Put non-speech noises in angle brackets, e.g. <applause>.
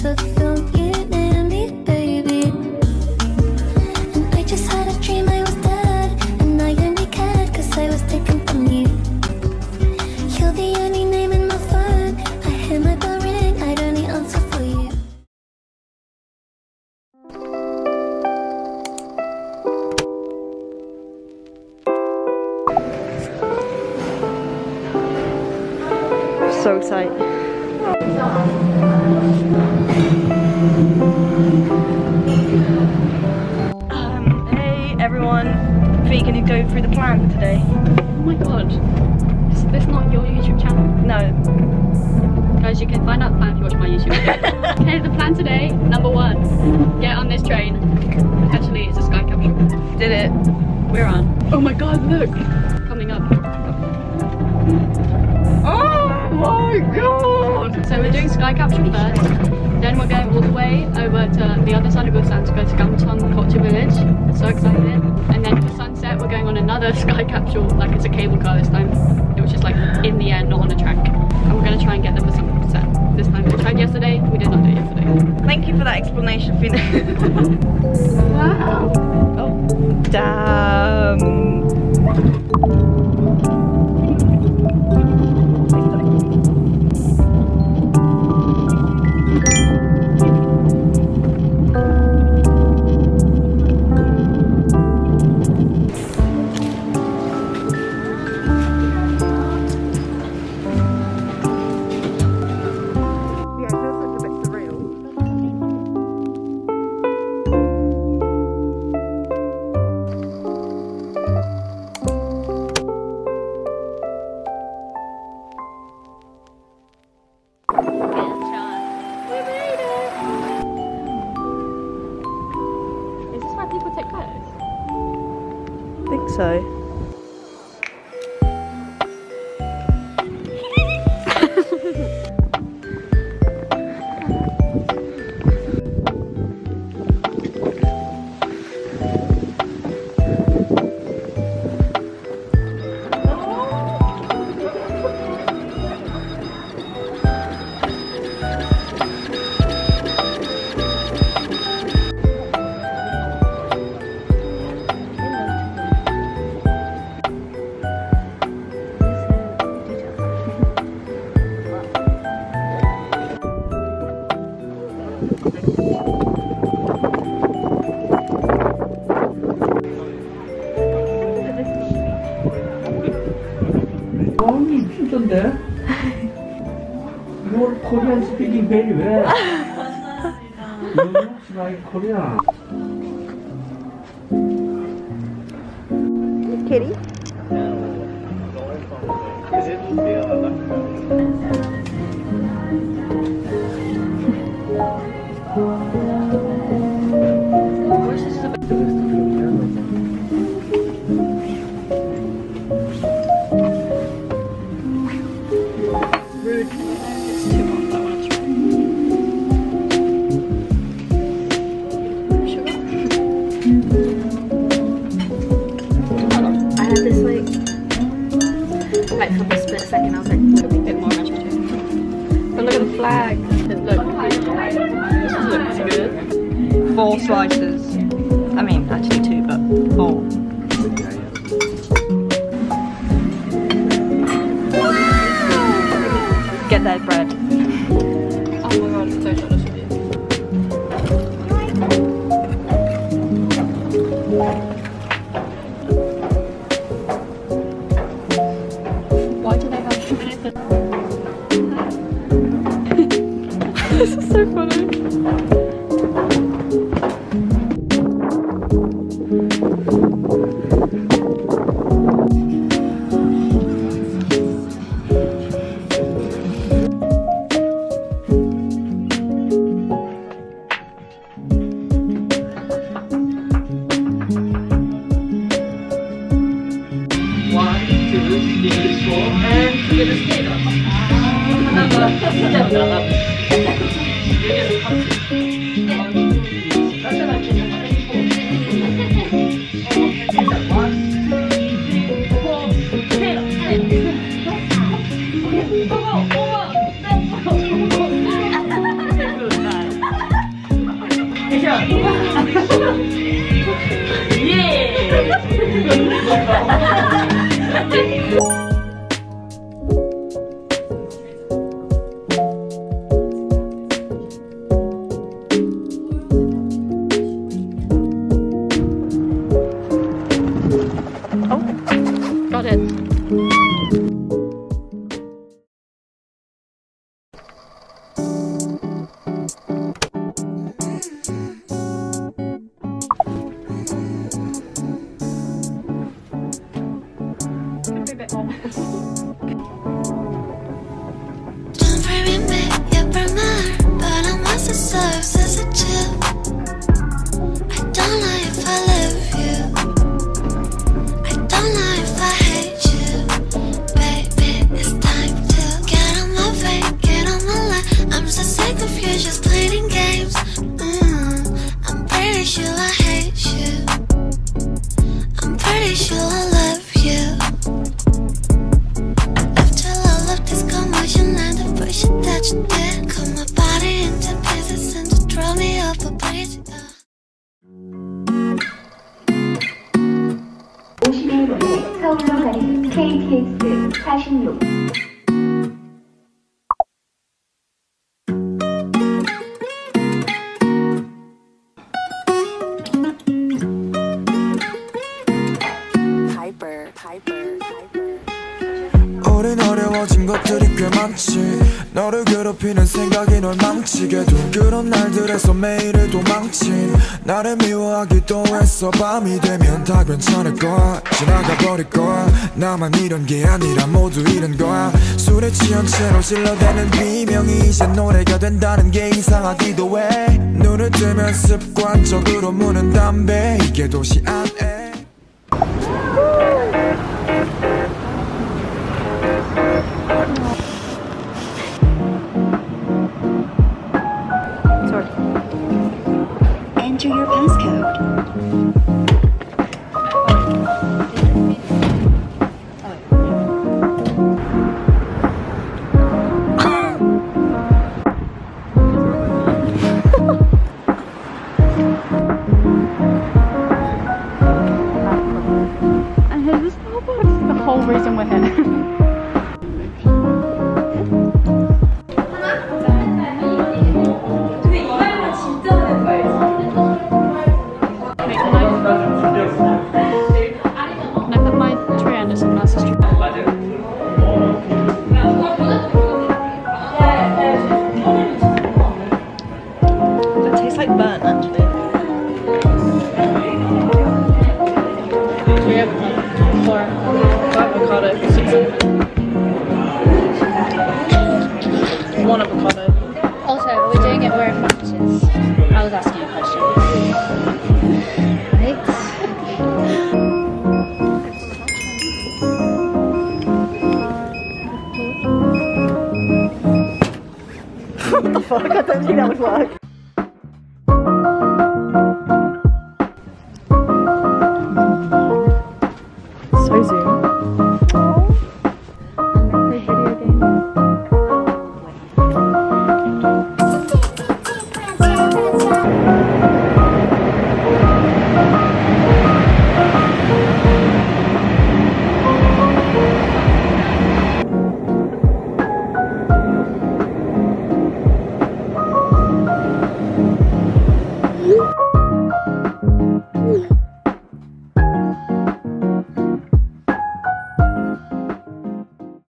So don't you miss me, baby? And I just had a dream I was dead, and I only cared 'cause I was taken from you. You're the only name in my phone. I hear my bell ring. I'd only answer for you. So excited. Phe, going to go through the plan today? Oh my god. Is this not your YouTube channel? No. Guys, you can find out the plan if you watch my YouTube video. <laughs> okay, the plan today, number one, get on this train. Actually, it's a sky capsule. Did it. We're on. Oh my god, look! Coming up. Oh my god! So we're doing sky capsule first, then we're going all the way over to the other side of Busan to go to Gamcheon Culture Village. So excited. And then sunset, we're going on another <laughs> sky capsule, like it's a cable car this time. It was just like in the air, not on a track. And we're gonna try and get there for sunset this time. We tried yesterday, we did not do it yesterday. Thank you for that explanation, Fina. <laughs> Wow! oh, damn. I 영미 진짠데? Your Korean speaking very well. You look like Korean. 캐리? Flag. It looks, looks good. Four slices. I mean, actually two, but four. Get that bread. It 서울로 가는 KTX 46 우린 어려워진 것들이 꽤 많지 너를 괴롭히는 생각이 널 망치게 둔 그런 날들에서 매일을 도망친. 나를 미워하기도 했어 밤이 되면 다 괜찮을 거야. 지나가 버릴 거야. 나만 이런 게 아니라 모두 이런 거야. 술에 취한 채로 질러대는 비명이 이제 노래가 된다는 게 이상하기도 해. 눈을 뜨면 습관적으로 무는 담배. 이게 도시 안에 like burnt actually. Three avocado. Four avocado. Avocado. One avocado. Also, we're doing it where it matches. I was asking a question. Right? Fuck, I don't think that would work.